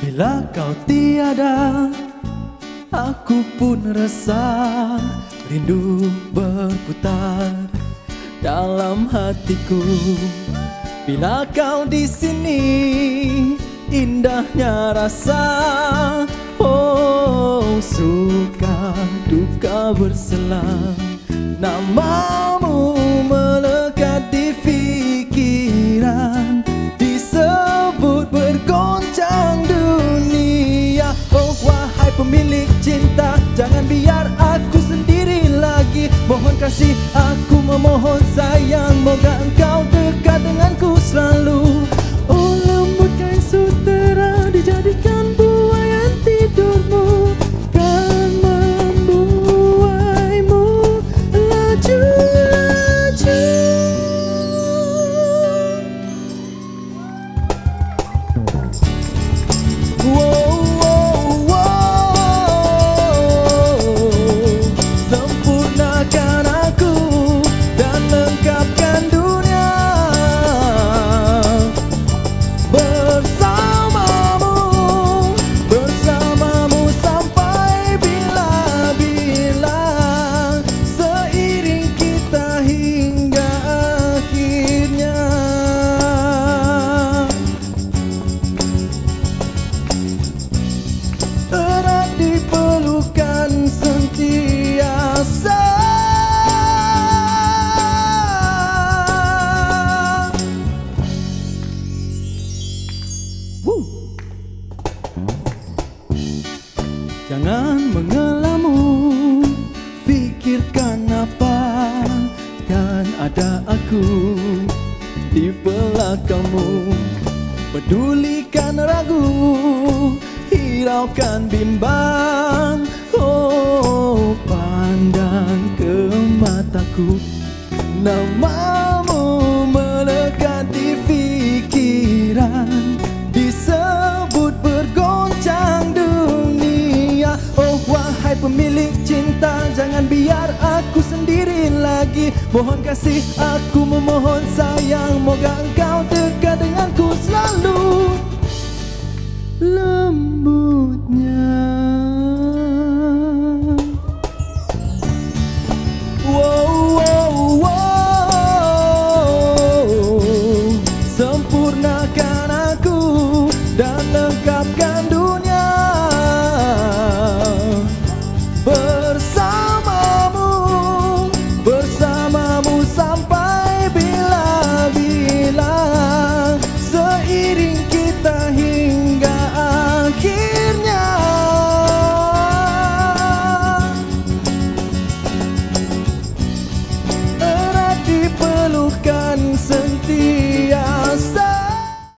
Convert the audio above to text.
Bila kau tiada Aku pun resah Rindu berputar Dalam hatiku. Bila kau di sini Indahnya rasa. Oh suka duka berselang Namamu pemilik cinta. Jangan biar aku sendiri lagi. Mohon kasih aku memohon Jangan mengelamu Pikirkan apa Kan ada aku Di belakangmu. Pedulikan ragu Hiraukan bimbang Oh pandang ke mataku. Namamu Hai pemilik cinta Jangan biar aku sendiri lagi. Mohon kasih aku memohon sayang. Moga engkau dekat denganku selalu. Love.